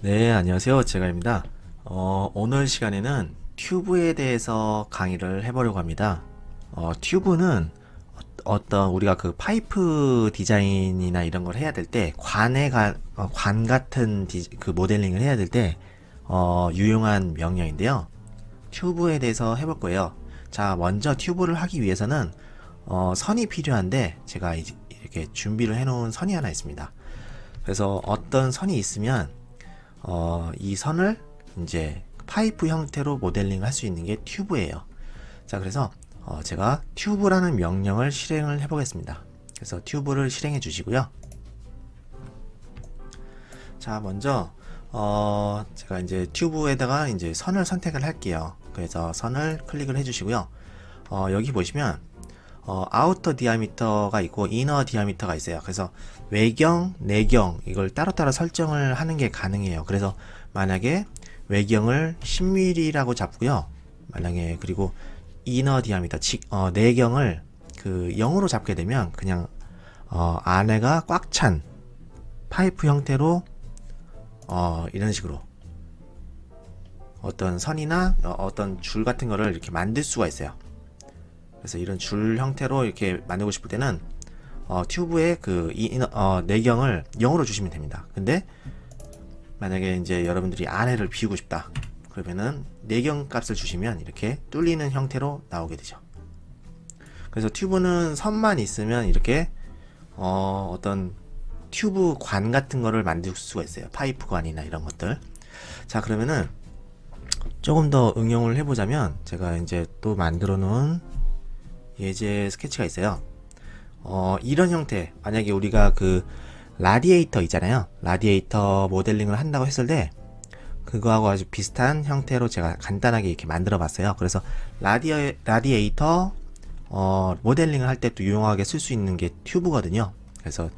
네, 안녕하세요. 제가입니다. 어, 오늘 시간에는 튜브에 대해서 강의를 해보려고 합니다. 어, 튜브는 어떤 우리가 그 파이프 디자인이나 이런 걸 해야 될 때 관에 가, 어, 관 같은 디, 그 모델링을 해야 될 때 어, 유용한 명령인데요. 튜브에 대해서 해볼 거예요. 자, 먼저 튜브를 하기 위해서는 어, 선이 필요한데 제가 이렇게 준비를 해 놓은 선이 하나 있습니다. 그래서 어떤 선이 있으면 어, 이 선을 이제 파이프 형태로 모델링 할 수 있는 게 튜브예요. 자, 그래서 어, 제가 튜브라는 명령을 실행을 해 보겠습니다. 그래서 튜브를 실행해 주시고요. 자, 먼저 어, 제가 이제 튜브에다가 이제 선을 선택을 할게요. 그래서 선을 클릭을 해 주시고요. 어, 여기 보시면 어, 아우터 디아미터가 있고 inner diameter가 있어요. 그래서 외경, 내경 이걸 따로따로 설정을 하는 게 가능해요. 그래서 만약에 외경을 10mm라고 잡고요. 만약에 그리고 inner diameter, 즉 어, 내경을 그 0으로 잡게 되면 그냥 어, 안에가 꽉 찬 파이프 형태로 어, 이런 식으로 어떤 선이나 어, 어떤 줄 같은 거를 이렇게 만들 수가 있어요. 그래서 이런 줄 형태로 이렇게 만들고 싶을 때는 어, 튜브의 그 이, 어, 내경을 0으로 주시면 됩니다. 근데 만약에 이제 여러분들이 안에를 비우고 싶다. 그러면은 내경 값을 주시면 이렇게 뚫리는 형태로 나오게 되죠. 그래서 튜브는 선만 있으면 이렇게 어, 어떤 튜브 관 같은 거를 만들 수가 있어요. 파이프 관이나 이런 것들. 자, 그러면은 조금 더 응용을 해보자면 제가 이제 또 만들어 놓은 예제 스케치가 있어요. 어, 이런 형태, 만약에 우리가 그 라디에이터 있잖아요. 라디에이터 모델링을 한다고 했을 때 그거하고 아주 비슷한 형태로 제가 간단하게 이렇게 만들어 봤어요. 그래서 라디에, 라디에이터 어, 모델링을 할 때 또 유용하게 쓸 수 있는 게 튜브거든요. 그래서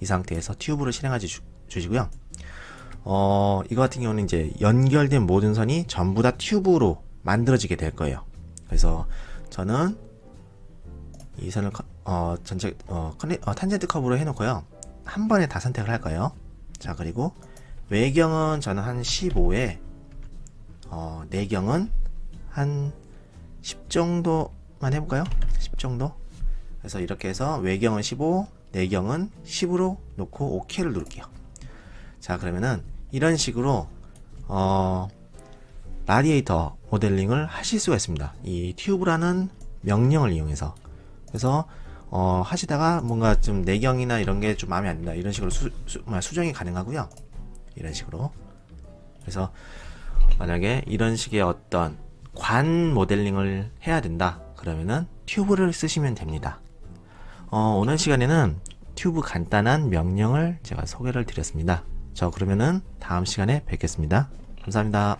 이 상태에서 튜브를 실행해 주, 주시고요. 어, 이거 같은 경우는 이제 연결된 모든 선이 전부 다 튜브로 만들어지게 될 거예요. 그래서 저는 이 선을 어, 전체 어, 커네, 어, 탄젠트 커브로 해놓고요. 한 번에 다 선택을 할 거예요. 자 그리고 외경은 저는 한 15에 어, 내경은 한 10 정도만 해볼까요? 10 정도. 그래서 이렇게 해서 외경은 15, 내경은 10으로 놓고 OK를 누를게요. 자 그러면은 이런 식으로 어, 라디에이터 모델링을 하실 수가 있습니다. 이 튜브라는 명령을 이용해서. 그래서 어, 하시다가 뭔가 좀 내경이나 이런 게 좀 마음에 안 든다. 이런 식으로 수, 수, 수정이 가능하고요. 이런 식으로. 그래서 만약에 이런 식의 어떤 관 모델링을 해야 된다. 그러면은 튜브를 쓰시면 됩니다 어, 오늘 시간에는 튜브 간단한 명령을 제가 소개를 드렸습니다. 저 그러면은 다음 시간에 뵙겠습니다. 감사합니다